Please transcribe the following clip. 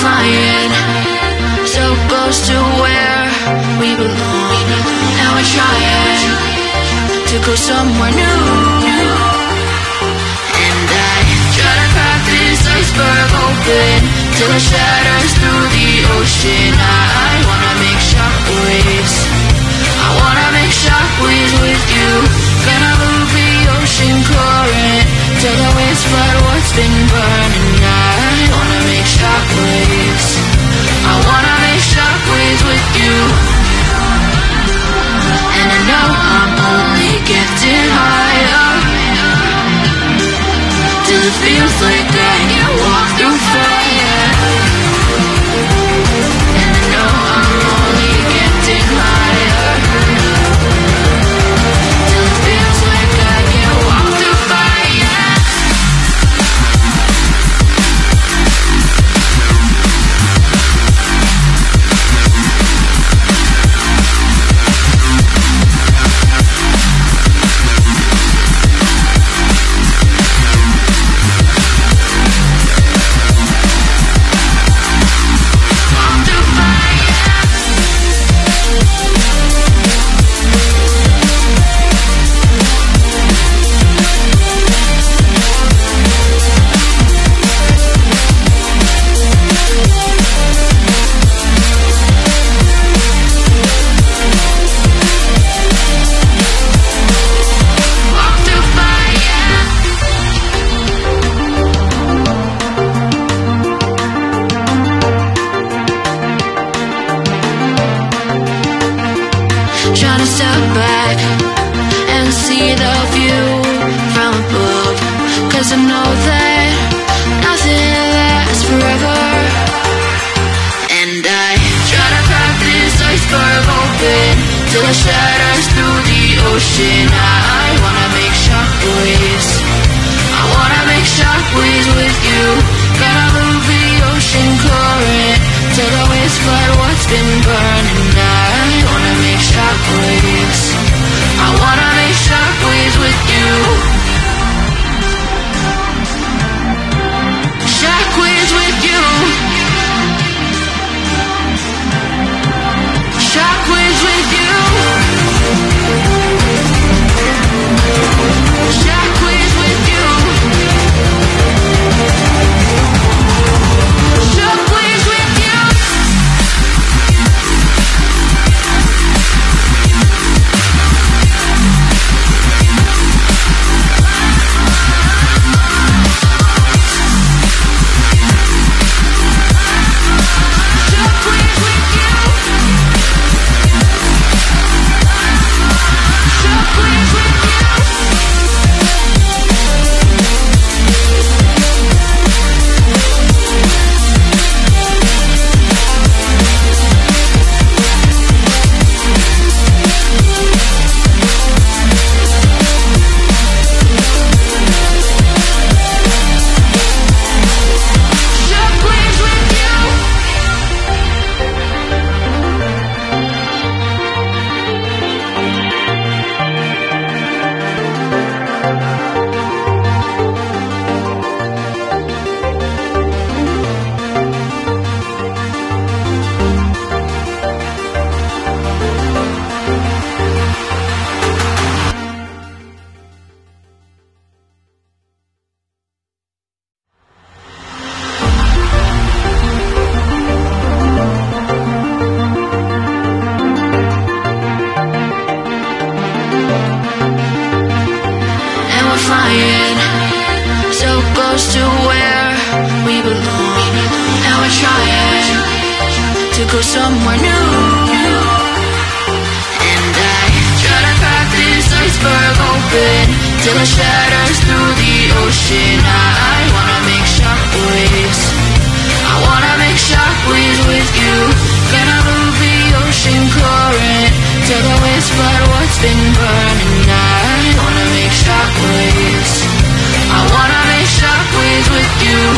flying So close to where we belong. Now we're trying To go somewhere new. And I try to crack this iceberg open Till it shatters through the ocean. I, I wanna make shockwaves I wanna make shockwaves with till it shatters through the ocean. I wanna make shockwaves. I wanna make shockwaves with you. Gonna move the ocean current till the waves flood what's been burning. I wanna make shockwaves. I wanna close to where we belong. And we're trying to go somewhere new. And I try to crack this iceberg open till it shatters through the ocean. I wanna make shockwaves. I wanna make shockwaves with you. Gonna move the ocean current till the waves flood what's been burning. You.